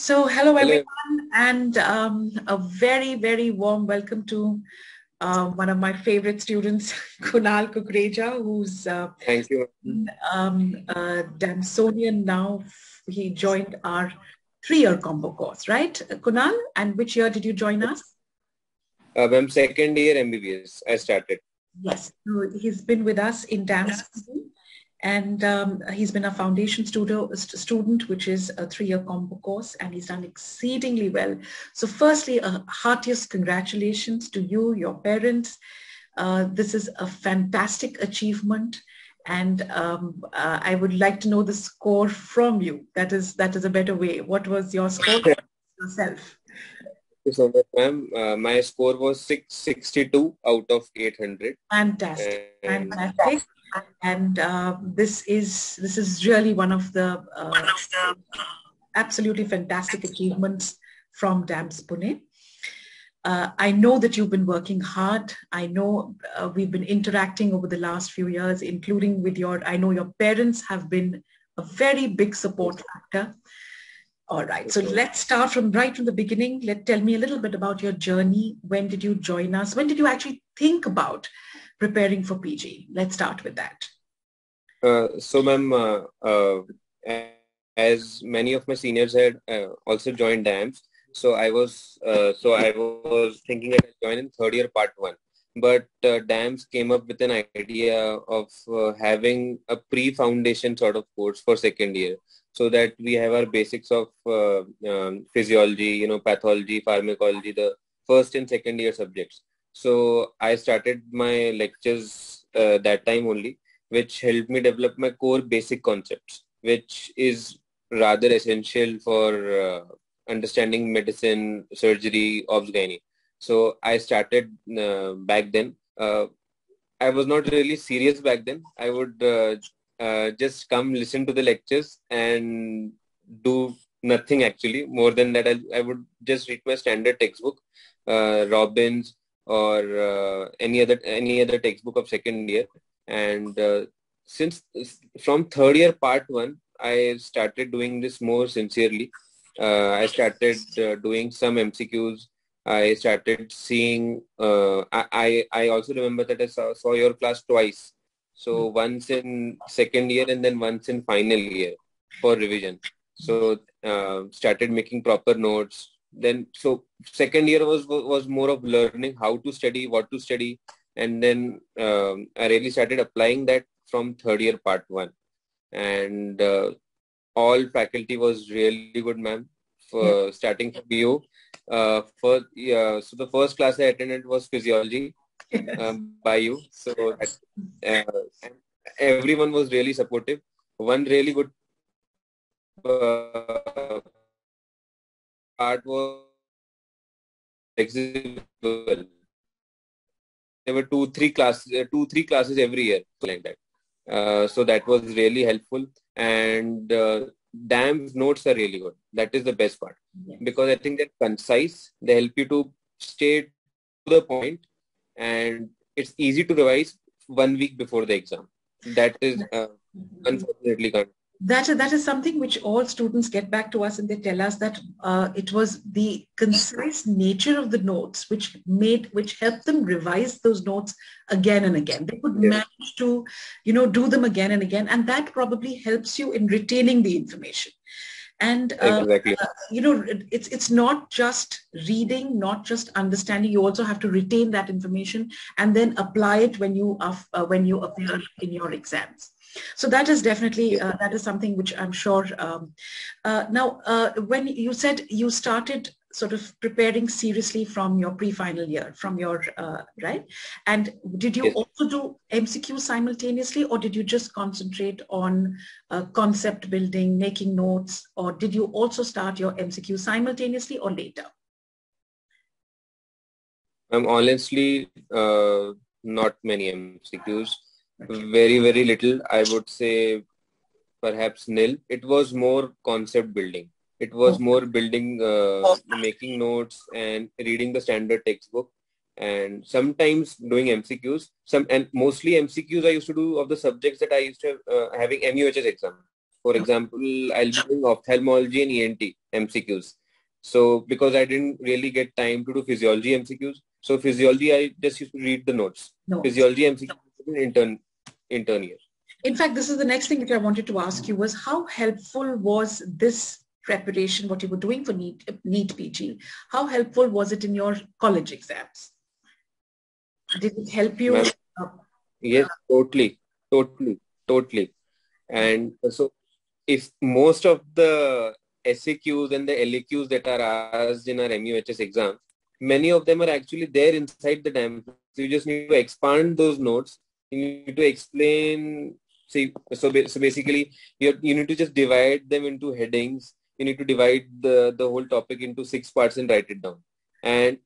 So hello, hello. everyone and um, a very, very warm welcome to uh, one of my favorite students, Kunal Kukreja, who's uh, Thank you. Um, uh, Damsonian now. He joined our three-year combo course, right, Kunal? And which year did you join us? Uh, I'm second year MBBS. I started. Yes, so he's been with us in DAMS and um, he's been a foundation studio, student, which is a three-year combo course, and he's done exceedingly well. So firstly, a heartiest congratulations to you, your parents. Uh, this is a fantastic achievement. And um, uh, I would like to know the score from you. That is that is a better way. What was your score yourself? Thank you so much, ma'am. Uh, my score was 662 out of 800. Fantastic. And Fantastic and uh, this is this is really one of the, uh, one of the absolutely fantastic achievements from DAMS Pune. Uh, I know that you've been working hard. I know uh, we've been interacting over the last few years, including with your, I know your parents have been a very big support factor. All right, so let's start from right from the beginning. Let tell me a little bit about your journey. When did you join us? When did you actually think about preparing for PG? Let's start with that. Uh, so, ma'am, uh, uh, as many of my seniors had uh, also joined DAMS, so I was uh, so I was thinking that I'd join in third year part one. But uh, DAMS came up with an idea of having a pre-foundation sort of course for second year so that we have our basics of um, physiology, you know, pathology, pharmacology, the first and second year subjects. So I started my lectures uh, that time only, which helped me develop my core basic concepts, which is rather essential for uh, understanding medicine, surgery, obs gynae. So I started uh, back then. Uh, I was not really serious back then. I would uh, uh, just come listen to the lectures and do nothing actually. More than that. I, I would just read my standard textbook, Robbins, or uh, any other any other textbook of second year. And uh, since from third year part one i started doing this more sincerely. Uh, i started uh, doing some mcqs i started seeing uh, I, I also remember that i saw, saw your class twice so once in second year and then once in final year for revision. So uh, started making proper notes. Then so second year was was more of learning how to study what to study. And then um, i really started applying that from third year part one. And uh, all faculty was really good ma'am for yeah. starting from you uh, for yeah, so the first class i attended was physiology um, by you so uh, everyone was really supportive one really good uh, part was flexible. There were two, three classes, uh, two, three classes every year, like that. Uh, so that was really helpful. And uh, DAMS notes are really good. That is the best part yes. because I think they're concise. They help you to stay to the point, and it's easy to revise one week before the exam. That is uh, unfortunately that that is something which all students get back to us and they tell us that uh, it was the concise nature of the notes which made which helped them revise those notes again and again they could yeah. manage to you know do them again and again and that probably helps you in retaining the information and uh, exactly. uh, you know it's it's not just reading not just understanding you also have to retain that information and then apply it when you are uh, when you appear in your exams so that is definitely, uh, that is something which I'm sure. Um, uh, now, uh, when you said you started sort of preparing seriously from your pre-final year, from your, uh, right? And did you yes. also do MCQ simultaneously or did you just concentrate on uh, concept building, making notes, or did you also start your MCQ simultaneously or later? I'm honestly uh, not many MCQs very very little i would say perhaps nil it was more concept building it was more building uh, making notes and reading the standard textbook and sometimes doing mcqs some and mostly mcqs i used to do of the subjects that i used to have uh, having muhs exam For example, I'll be doing ophthalmology and ENT MCQs. So because I didn't really get time to do physiology MCQs, so physiology I just used to read the notes. No. Physiology MCQs intern intern year. In fact, this is the next thing that I wanted to ask you was how helpful was this preparation, what you were doing for NEET, NEET PG? How helpful was it in your college exams? Did it help you? Yes, totally, totally, totally. And so if most of the SAQs and the LAQs that are asked in our MUHS exam, many of them are actually there inside the DAM. So you just need to expand those notes. You need to explain. See, so, so basically, you you need to just divide them into headings. You need to divide the the whole topic into six parts and write it down. And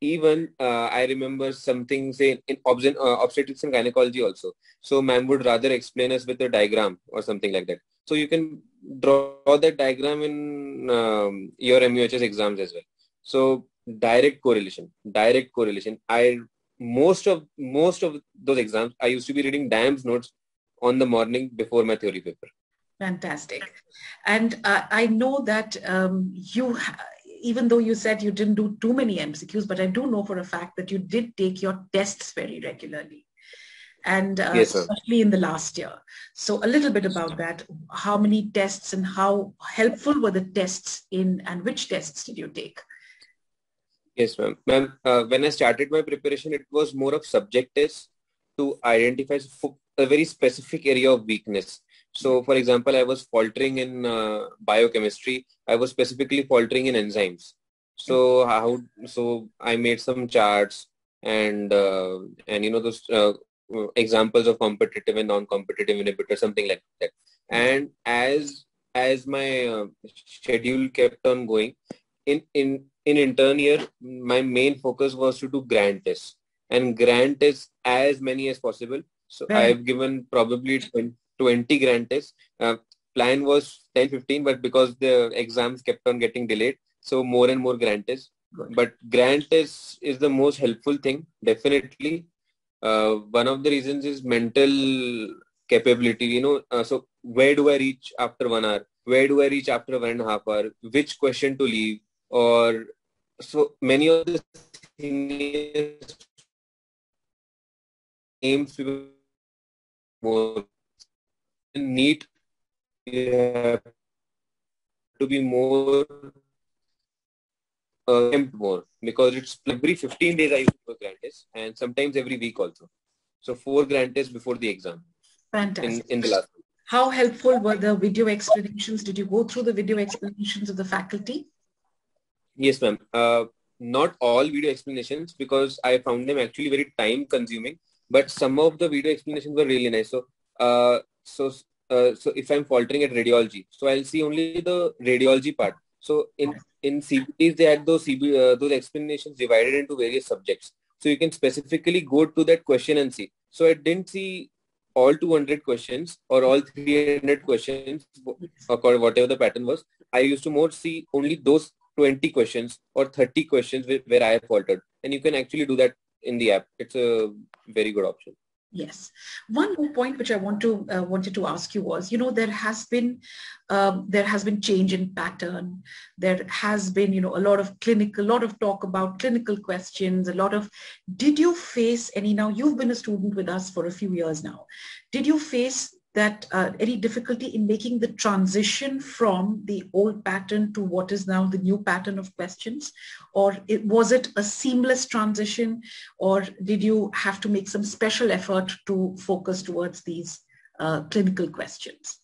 even uh, I remember something say in uh, obstetrics and gynecology also. So ma'am would rather explain us with a diagram or something like that. So you can draw that diagram in um, your MUHS exams as well. So direct correlation, direct correlation. I most of most of those exams I used to be reading DAMS notes on the morning before my theory paper. Fantastic, and uh, I know that um, you. Even though you said you didn't do too many MCQs, but I do know for a fact that you did take your tests very regularly and uh, yes, especially in the last year. So a little bit about that. How many tests and how helpful were the tests in and which tests did you take? Yes, ma'am. Ma'am, uh, when I started my preparation, it was more of subject tests to identify a very specific area of weakness. So, for example, I was faltering in uh, biochemistry. I was specifically faltering in enzymes. So how? So I made some charts and uh, and you know those uh, examples of competitive and non-competitive inhibitors, something like that. And as as my uh, schedule kept on going, in in in intern year, my main focus was to do grand tests and grand tests as many as possible. So right. I've given probably 20, 20 grand tests. Uh, plan was 10, 15, but because the exams kept on getting delayed, so more and more grand tests. But grand tests is the most helpful thing, definitely. Uh, one of the reasons is mental capability you know. Uh, so where do i reach after one hour? Where do i reach after one and a half hour? Which question to leave? Or so many of the AIIMS more NEET you have to be more uh, more because it's every 15 days I use for grand test and sometimes every week also. So four grand tests before the exam. Fantastic. In, in the last week. How helpful were the video explanations? Did you go through the video explanations of the faculty? Yes, ma'am. Uh, not all video explanations because I found them actually very time consuming, but some of the video explanations were really nice. So, uh, so, uh, so if I'm faltering at radiology, so I'll see only the radiology part. So in in CBTs, they had those CB, uh, those explanations divided into various subjects. So you can specifically go to that question and see. So I didn't see all 200 questions or all 300 questions, or whatever the pattern was. I used to more see only those 20 questions or 30 questions where I faltered. And you can actually do that in the app. It's a very good option. Yes. One more point which I want to uh, wanted to ask you was, you know, there has been um, there has been change in pattern. There has been, you know, a lot of clinical, a lot of talk about clinical questions. A lot of. Did you face any? Now you've been a student with us for a few years now. Did you face that uh, any difficulty in making the transition from the old pattern to what is now the new pattern of questions? Or it, was it a seamless transition? Or did you have to make some special effort to focus towards these uh, clinical questions?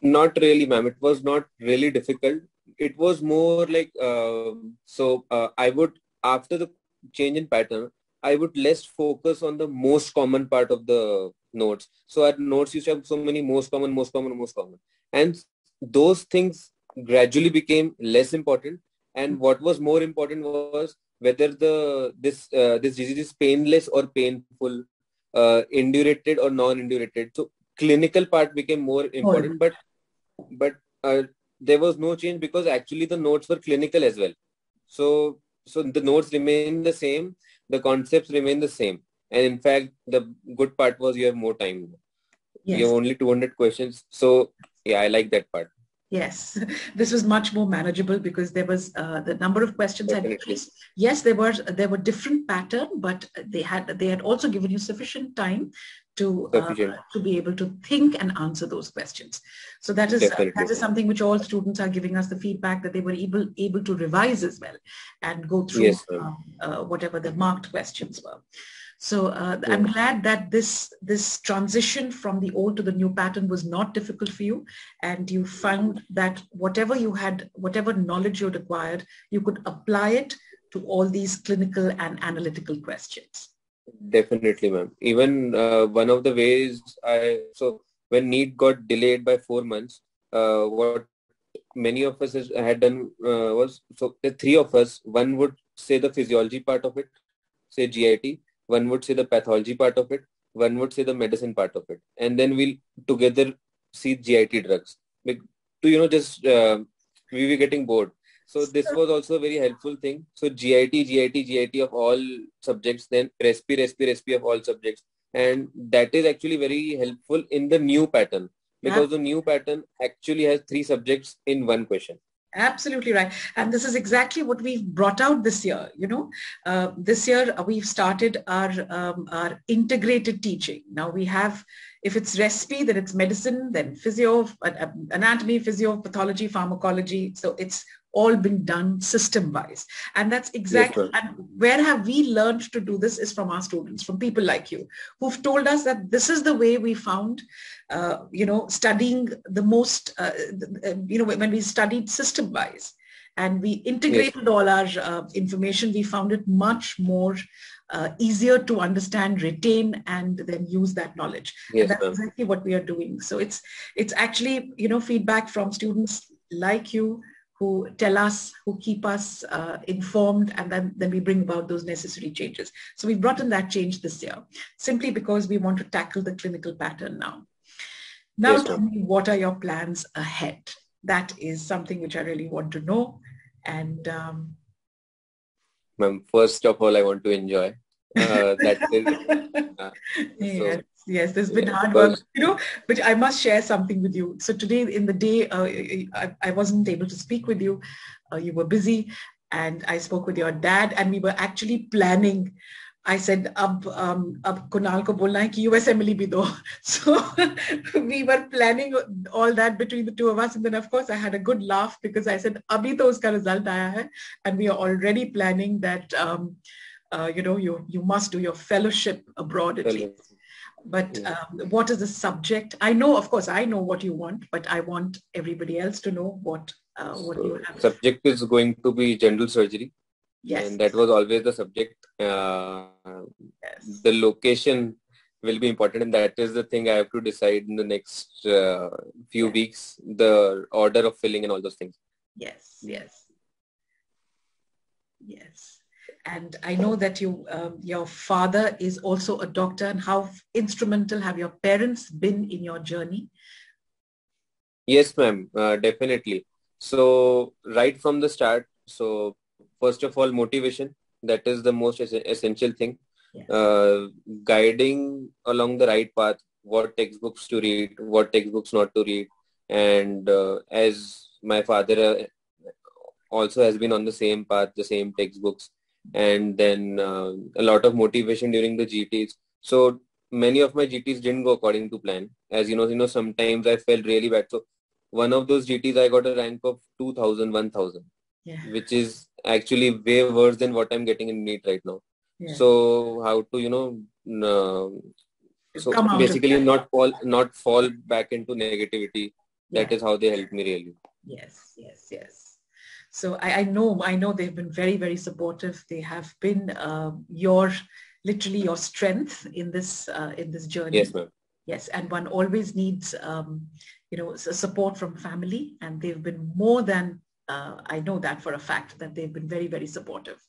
Not really ma'am. It was not really difficult. It was more like uh, so i would after the change in pattern i would less focus on the most common part of the notes. So at notes you have so many most common, most common, most common. And those things gradually became less important. And what was more important was whether the this uh, this disease is painless or painful, uh, indurated or non-indurated. So clinical part became more important, but but uh, there was no change because actually the notes were clinical as well. So so the notes remain the same, the concepts remain the same and in fact the good part was you have more time yes. you have only 200 questions so yeah, I like that part. Yes, this was much more manageable because there was uh, the number of questions had increased. Yes, there were there were different pattern, but they had they had also given you sufficient time to uh, to be able to think and answer those questions. So that is uh, that is something which all students are giving us the feedback that they were able able to revise as well and go through yes, um, uh, whatever the marked questions were. So uh, yeah. I'm glad that this this transition from the old to the new pattern was not difficult for you, and you found that whatever you had, whatever knowledge you had acquired, you could apply it to all these clinical and analytical questions. Definitely, ma'am. Even uh, one of the ways I so when NEET got delayed by four months, uh, what many of us had done uh, was so the three of us. One would say the physiology part of it, say GIT one would say the pathology part of it one would say the medicine part of it. And then we'll together see git drugs. To you know just uh, we were getting bored. So this was also a very helpful thing. So git git git of all subjects then respi respi respi of all subjects. And that is actually very helpful in the new pattern. Because yeah. the new pattern actually has three subjects in one question Absolutely right. And this is exactly what we've brought out this year. You know, uh, this year uh, we've started our, um, our integrated teaching. Now we have, if it's RESPI, then it's medicine, then physio, uh, anatomy, physio, pathology, pharmacology. So it's all been done system wise and that's exactly yes, and where have we learned to do this is from our students from people like you who've told us that this is the way we found uh, you know studying the most uh, uh you know when we studied system wise and we integrated yes. all our uh, information we found it much more uh, easier to understand, retain, and then use that knowledge. Yes, that's exactly what we are doing. So it's it's actually you know feedback from students like you who tell us, who keep us uh, informed, and then, then we bring about those necessary changes. So we've brought in that change this year, simply because we want to tackle the clinical pattern now. Now yes, tell me, what are your plans ahead? That is something which I really want to know. And um, Ma'am, first of all, I want to enjoy Uh, that is, uh, yes. So yes there's been hard work you know but i must share something with you so today in the day uh, I, I, wasn't able to speak with you uh, you were busy and i spoke with your dad and we were actually planning I said, अब um, अब कुणाल को बोलना है कि USMLE भी दो. So we were planning all that between the two of us, and then of course I had a good laugh because I said, अभी तो उसका result आया है, and we are already planning that, um, uh, you know, you you must do your fellowship abroad at least. But um, what is the subject? I know of course i know what you want but i want everybody else to know what uh, what so you have. subject is going to be general surgery. Yes. And that was always the subject. Uh, yes. the location will be important. And that is the thing i have to decide in the next uh, few yes. weeks the order of filling and all those things. Yes yes. Yes and I know that you, um, your father is also a doctor and how instrumental have your parents been in your journey? Yes, ma'am, uh, definitely. So right from the start, so first of all, motivation, that is the most es- essential thing. Yes. Uh, guiding along the right path, what textbooks to read, what textbooks not to read. And uh, as my father uh, also has been on the same path, the same textbooks, and then uh, a lot of motivation during the GTs. So many of my GTs didn't go according to plan. As you know, you know, sometimes I felt really bad. So one of those GTs, I got a rank of 2000, 1000, yeah. which is actually way worse than what I'm getting in NEET right now. Yeah. So how to, you know, uh, so basically not fall, not fall back into negativity. That yeah. is how they helped me really. Yes, yes, yes. So I, I, know, I know they've been very, very supportive. They have been uh, your, literally your strength in this, uh, in this journey. Yes, ma'am. Yes, and one always needs, um, you know, support from family, and they've been more than. Uh, I know that for a fact that they've been very, very supportive.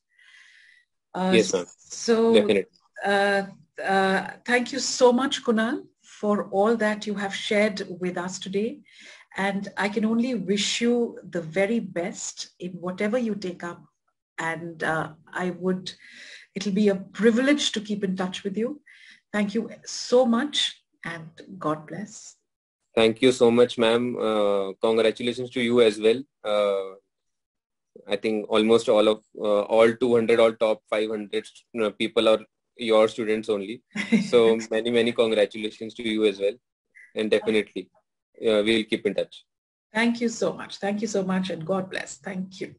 Uh, yes, ma'am. So, Definitely. Uh, uh, thank you so much, Kunal, for all that you have shared with us today. And I can only wish you the very best in whatever you take up. And uh, I would, it'll be a privilege to keep in touch with you. Thank you so much and God bless. Thank you so much, ma'am. Uh, congratulations to you as well. Uh, I think almost all of uh, all 200 all top 500 you know, people are your students only. So many many congratulations to you as well, and definitely uh, Uh, we'll keep in touch. Thank you so much. Thank you so much, and God bless. Thank you.